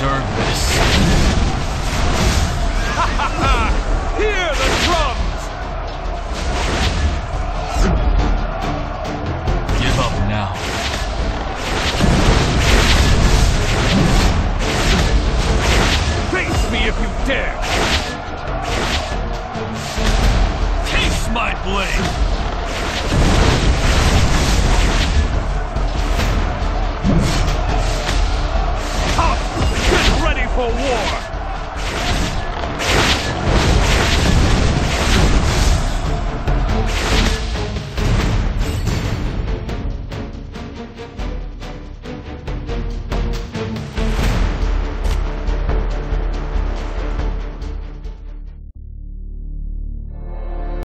deserve this. Hear the drums! Give up now. Face me if you dare! Taste my blade! for war.